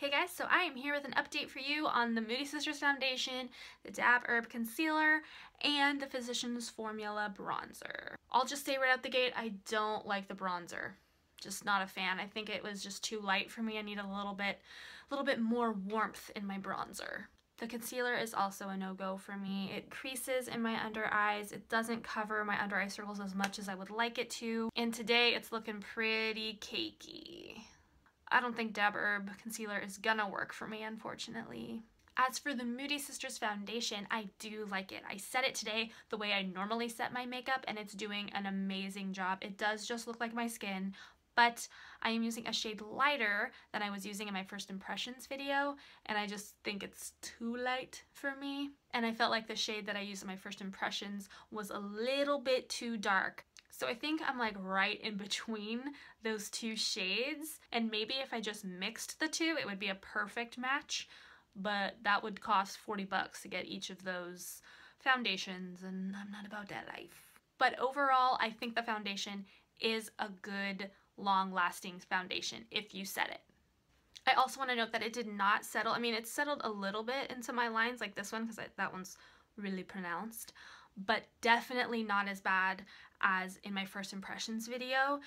Hey guys, so I am here with an update for you on the Moody Sisters Foundation, the Dab Herb Concealer, and the Physicians Formula Bronzer. I'll just say right out the gate, I don't like the bronzer. Just not a fan. I think it was just too light for me. I need a little bit, a little bit more warmth in my bronzer. The concealer is also a no-go for me. It creases in my under eyes. It doesn't cover my under eye circles as much as I would like it to. And today it's looking pretty cakey. I don't think Dab Herb concealer is gonna work for me, unfortunately. As for the Moody Sisters foundation, I do like it. I set it today the way I normally set my makeup and it's doing an amazing job. It does just look like my skin, but I am using a shade lighter than I was using in my first impressions video and I just think it's too light for me. And I felt like the shade that I used in my first impressions was a little bit too dark. So I think I'm like right in between those two shades and maybe if I just mixed the two it would be a perfect match but that would cost 40 bucks to get each of those foundations and I'm not about that life. But overall I think the foundation is a good long-lasting foundation if you set it. I also want to note that it did not settle. I mean, it settled a little bit into my lines like this one because that one's really pronounced, but definitely not as bad as in my first impressions video,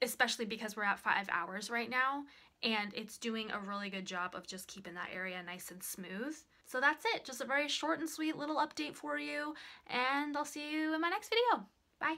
especially because we're at five hours right now and it's doing a really good job of just keeping that area nice and smooth. So that's it, just a very short and sweet little update for you and I'll see you in my next video. Bye.